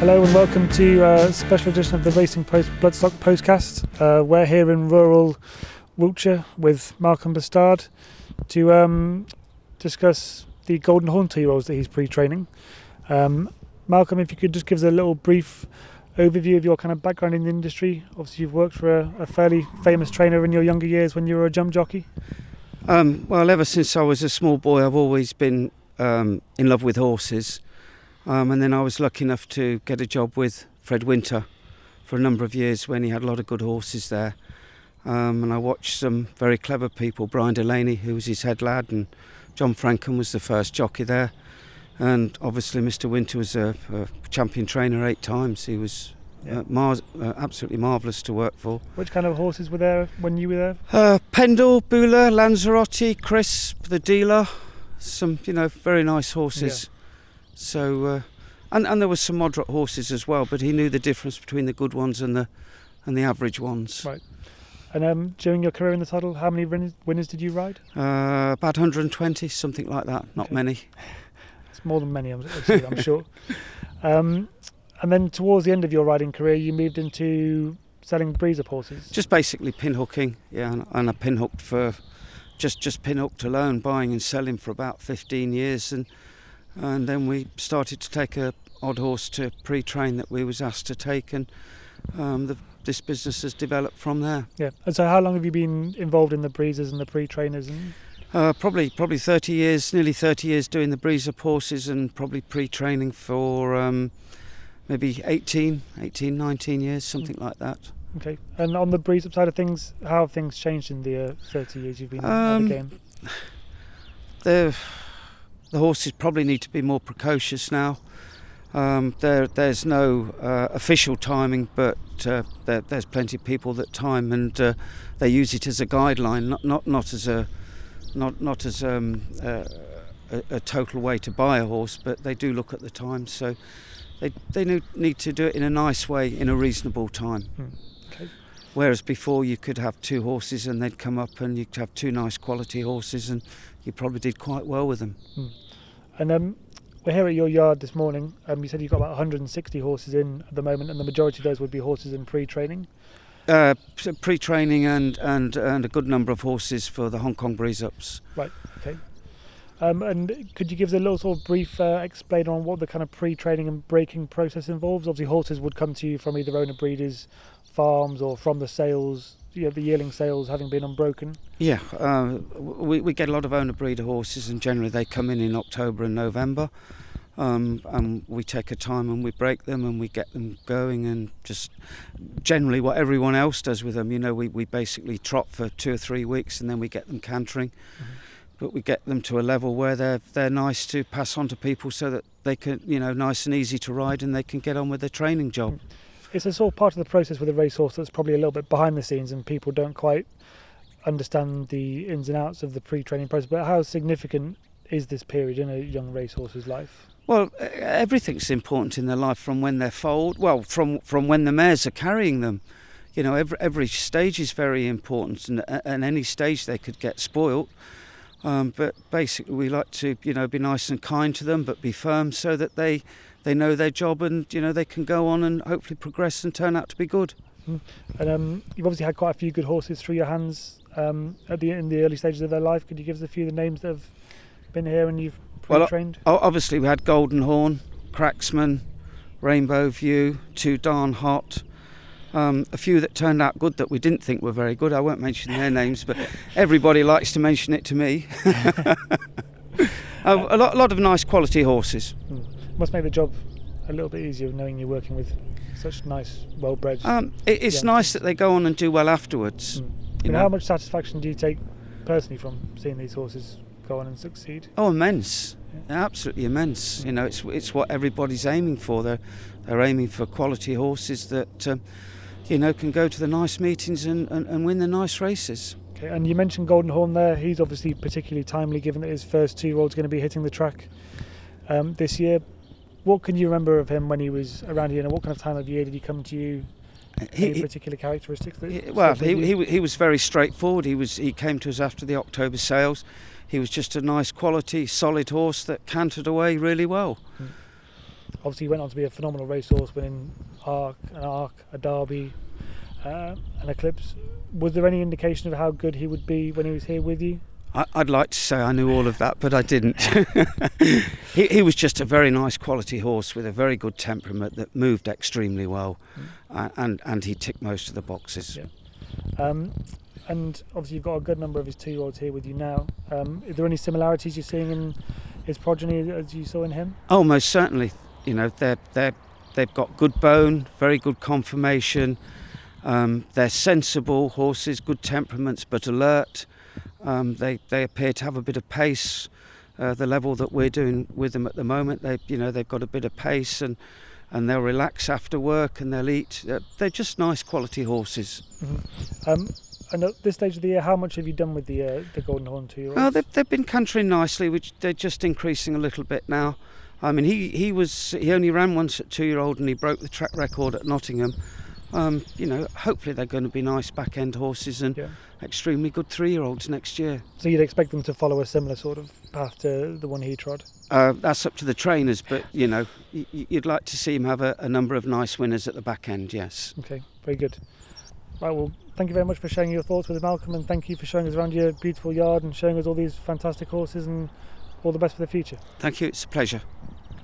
Hello and welcome to a special edition of the Racing Post Bloodstock Postcast. Uh, we're here in rural Wiltshire with Malcolm Bastard to um, discuss the Golden Horn two year olds that he's pre training. Um, Malcolm, if you could just give us a little brief overview of your kind of background in the industry. Obviously, you've worked for a, a fairly famous trainer in your younger years when you were a jump jockey. Um, well, ever since I was a small boy, I've always been um, in love with horses. Um, and then I was lucky enough to get a job with Fred Winter for a number of years when he had a lot of good horses there. Um, and I watched some very clever people, Brian Delaney, who was his head lad, and John Francome was the first jockey there. And obviously, Mr. Winter was a, a champion trainer eight times. He was Yeah. uh, mar- uh, absolutely marvellous to work for. Which kind of horses were there when you were there? Uh, Pendil, Bula, Lanzarote, Crisp, the dealer, some you know very nice horses. So, uh, and and there was some moderate horses as well, but he knew the difference between the good ones and the and the average ones. Right. And um, during your career in the saddle, how many winners, winners did you ride? Uh, about 120, something like that. Not Okay. many. It's more than many, I'm, I'm sure. Um, and then towards the end of your riding career, you moved into selling breeze up horses. Just basically pin hooking, yeah, and, and I pin hooked for just just pin hooked alone, buying and selling for about 15 years, and and then we started to take a odd horse to pre-train that we was asked to take, and um, the, this business has developed from there. Yeah. And so, how long have you been involved in the breezers and the pre-trainers? And Uh, probably probably 30 years, nearly 30 years doing the breezer horses, and probably pre-training for um, maybe 18, 18, 19 years, something like that. okay. And on the breeze up side of things, how have things changed in the uh, 30 years you've been in Um, the game? the the horses probably need to be more precocious now. Um, there, there's no uh, official timing, but uh, there, there's plenty of people that time, and uh, they use it as a guideline, not not, not as a not not as um, uh, a, a total way to buy a horse, but they do look at the time. So they they need need to do it in a nice way, in a reasonable time. Hmm. Okay. Whereas before you could have two horses and they'd come up and you'd have two nice quality horses and you probably did quite well with them. And um, we're here at your yard this morning. Um, you said you've got about 160 horses in at the moment, and the majority of those would be horses in pre-training. Uh, pre-training and, and and a good number of horses for the Hong Kong breeze ups. Right. Okay. Um, and could you give us a little sort of brief uh, explain on what the kind of pre-training and breaking process involves? Obviously, horses would come to you from either owner breeders, farms, or from the sales, you know, the yearling sales having been unbroken. Yeah, uh, we we get a lot of owner breeder horses and generally they come in in October and November. Um, and we take a time and we break them and we get them going and just generally what everyone else does with them. You know, we, we basically trot for two or three weeks and then we get them cantering. but we get them to a level where they're they're nice to pass on to people so that they can you know nice and easy to ride and they can get on with their training job. It's a sort of part of the process with a racehorse that's probably a little bit behind the scenes, and people don't quite understand the ins and outs of the pre-training process. But how significant is this period in a young racehorse's life? Well, everything's important in their life from when they're foaled. Well, from from when the mares are carrying them. You know, every every stage is very important, and and any stage they could get spoilt. Um, but basically, we like to you know be nice and kind to them, but be firm so that they they know their job and you know they can go on and hopefully progress and turn out to be good. And um, you've obviously had quite a few good horses through your hands um, at the in the early stages of their life. Could you give us a few of the names that have been here and you've pre-trained? O- Obviously, we had Golden Horn, Cracksman, Rainbow View, Too Darn Hot, um, a few that turned out good that we didn't think were very good. I won't mention their names, but everybody likes to mention it to me. a, a lot, a lot of nice quality horses. Must make the job a little bit easier knowing you're working with such nice, well-bred. Um, it, it's Yeah. nice that they go on and do well afterwards. Mm. You know. how much satisfaction do you take personally from seeing these horses go on and succeed? Oh, immense! Yeah. Absolutely immense. You know, it's it's what everybody's aiming for. They're they're aiming for quality horses that um, you know can go to the nice meetings and, and, and win the nice races. Okay, and you mentioned Golden Horn there. He's obviously particularly timely given that his first two-year-old's going to be hitting the track um, this year. What can you remember of him when he was around here? And what kind of time of year did he come to you? He- Any particular characteristics? That he- well, he, he he was very straightforward. He was he came to us after the October sales. He was just a nice quality, solid horse that cantered away really well. Obviously, he went on to be a phenomenal racehorse, winning Arc, an Arc, a Derby, uh, an Eclipse. Was there any indication of how good he would be when he was here with you? I, would like to say I knew all of that, but I didn't. he, he, was just a very nice quality horse with a very good temperament that moved extremely well, mm. uh, and and he ticked most of the boxes. Yeah. Um, and obviously, you've got a good number of his two-year-olds here with you now. Um, are there any similarities you're seeing in his progeny as you saw in him? Oh, most certainly. You know, they're they're they've got good bone, very good conformation. Um, they're sensible horses, good temperaments, but alert. Um, they they appear to have a bit of pace. Uh, the level that we're doing with them at the moment, they you know they've got a bit of pace and and they'll relax after work and they'll eat. They're just nice quality horses. Mm-hmm. Um, and at this stage of the year, how much have you done with the uh, the Golden Horn two year olds? Oh, they've, they've been cantering nicely, which they're just increasing a little bit now. I mean, he, he was he only ran once at two year old and he broke the track record at Nottingham. Um, you know, hopefully they're going to be nice back end horses and yeah. extremely good three year olds next year. So you'd expect them to follow a similar sort of path to the one he trod? Uh, that's up to the trainers, but you know, y- you'd like to see him have a, a number of nice winners at the back end, yes. Okay, very good. Right, well, thank you very much for sharing your thoughts with us, Malcolm, and thank you for showing us around your beautiful yard and showing us all these fantastic horses, and all the best for the future. Thank you, it's a pleasure.